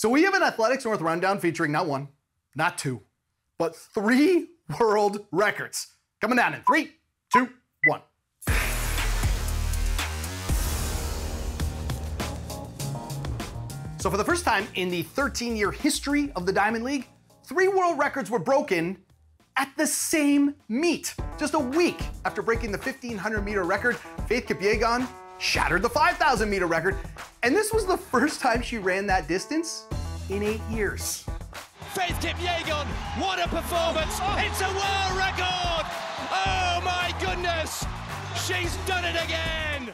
So we have an Athletics North rundown featuring not one, not two, but three world records. Coming down in three, two, one. So for the first time in the 13-year history of the Diamond League, three world records were broken at the same meet. Just a week after breaking the 1500 meter record, Faith Kipyegon shattered the 5,000 meter record, and this was the first time she ran that distance in eight years. Faith Kipyegon, what a performance! Oh. It's a world record! Oh my goodness! She's done it again!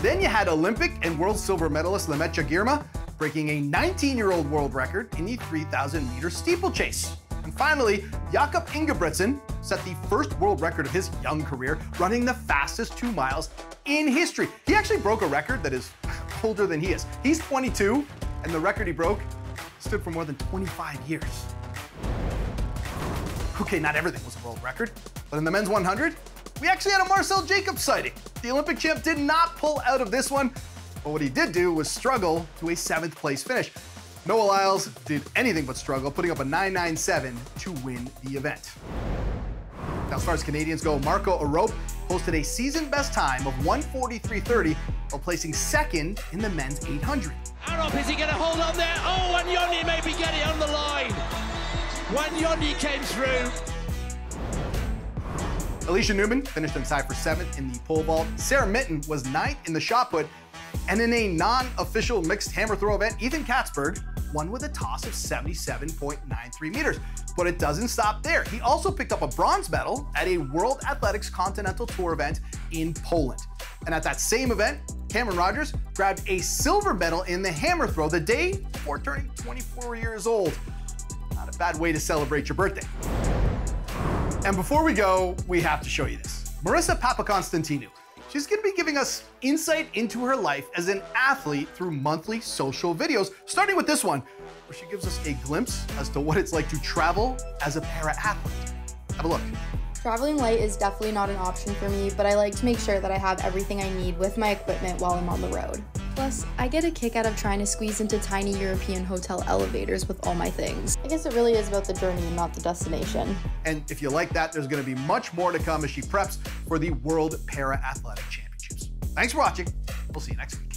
Then you had Olympic and world silver medalist Lamecha Girma breaking a 19-year-old world record in the 3,000 meter steeplechase. And finally, Jakob Ingebrigtsen set the first world record of his young career, running the fastest two miles in history. He actually broke a record that is older than he is. He's 22, and the record he broke stood for more than 25 years. Okay, not everything was a world record, but in the men's 100, we actually had a Marcell Jacobs sighting. The Olympic champ did not pull out of this one, but what he did do was struggle to a seventh place finish. Noah Lyles did anything but struggle, putting up a 9.97 to win the event. Now, as far as Canadians go, Marco Arop posted a season best time of 143.30 while placing second in the men's 800. Arop, is he going to hold on there? Oh, and Wanyonyi maybe get it on the line. Wanyonyi came through. Alysha Newman finished inside for seventh in the pole vault. Sarah Mitton was ninth in the shot put. And in a non-official mixed hammer throw event, Ethan Katzberg won with a toss of 77.93 meters. But it doesn't stop there. He also picked up a bronze medal at a World Athletics Continental Tour event in Poland. And at that same event, Camryn Rogers grabbed a silver medal in the hammer throw the day before turning 24 years old. Not a bad way to celebrate your birthday. And before we go, we have to show you this. Marissa Papaconstantinou. She's gonna be giving us insight into her life as an athlete through monthly social videos, starting with this one, where she gives us a glimpse as to what it's like to travel as a para-athlete. Have a look. Traveling light is definitely not an option for me, but I like to make sure that I have everything I need with my equipment while I'm on the road. Plus, I get a kick out of trying to squeeze into tiny European hotel elevators with all my things. I guess it really is about the journey and not the destination. And if you like that, there's gonna be much more to come as she preps for the World Para Athletic Championships. Thanks for watching. We'll see you next week.